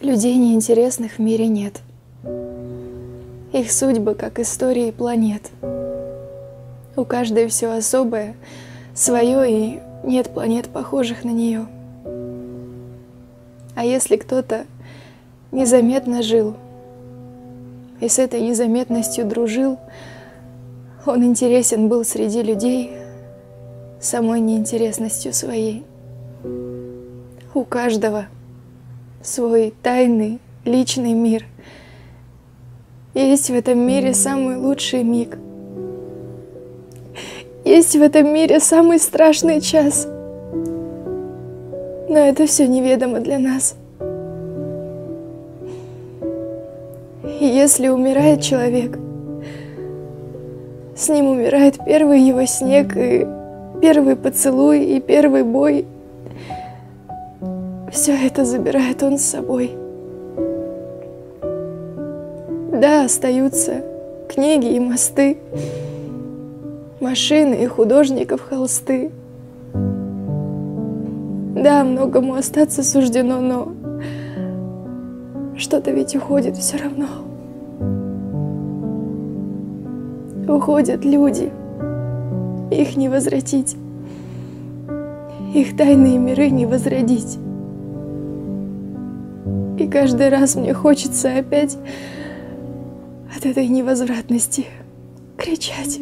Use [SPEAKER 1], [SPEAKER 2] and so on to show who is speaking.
[SPEAKER 1] Людей неинтересных в мире нет. Их судьбы, как истории планет. У каждой все особое, свое, и нет планет, похожих на нее. А если кто-то незаметно жил и с этой незаметностью дружил, он интересен был среди людей самой неинтересностью своей. У каждого свой тайный личный мир. Есть в этом мире самый лучший миг. Есть в этом мире самый страшный час. Но это все неведомо для нас. И если умирает человек, с ним умирает первый его снег и первый поцелуй и первый бой. Все это забирает он с собой. Да, остаются книги и мосты, машины и художников холсты. Да, многому остаться суждено, но что-то ведь уходит все равно. Уходят люди, их не возвратить, их тайные миры не возродить. И каждый раз мне хочется опять от этой невозвратности кричать.